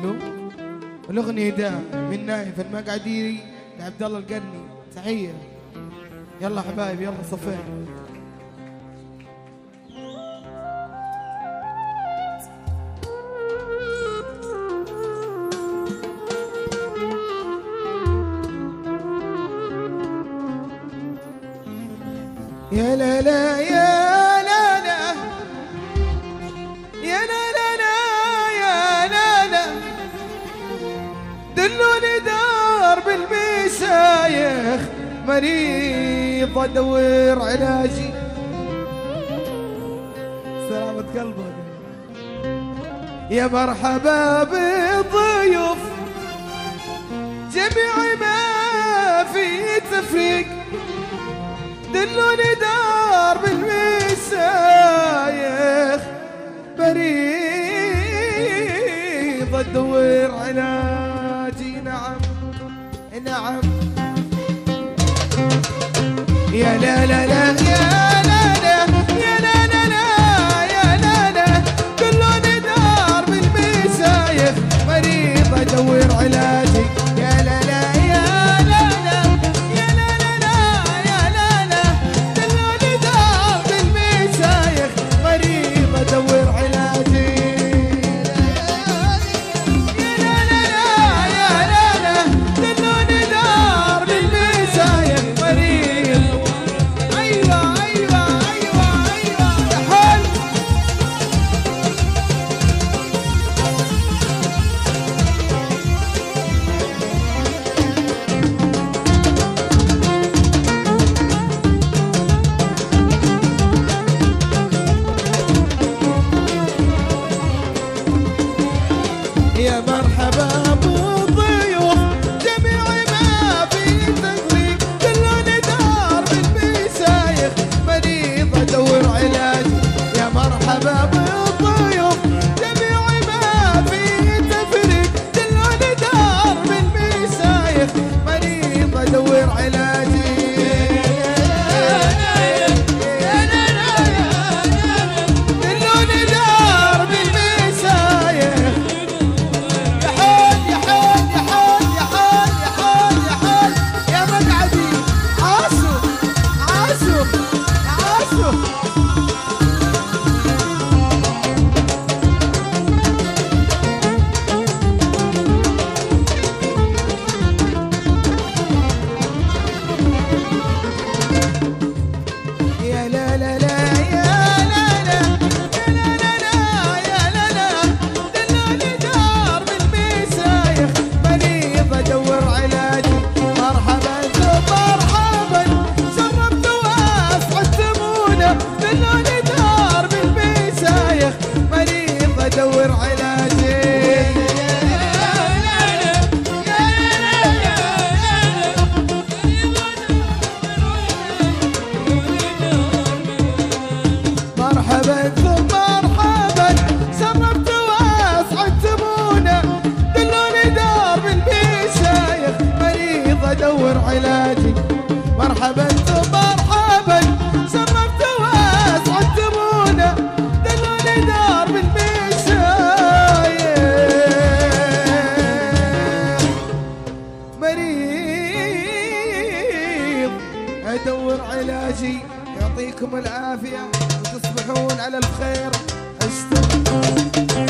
ألو؟ الأغنية ده من نايف المقعديري لعبد الله القرني. تحية. يلا حبايبي يلا صفين. يا لا لا يا دلوني دار بالمسايخ مريض ادور علاجي. سلامة قلبك يا مرحبا بالضيوف جميع ما في تفريق. دلوني نعم. يا لا لا لا يعطيكم العافية وتصبحون على الخير. اشتركوا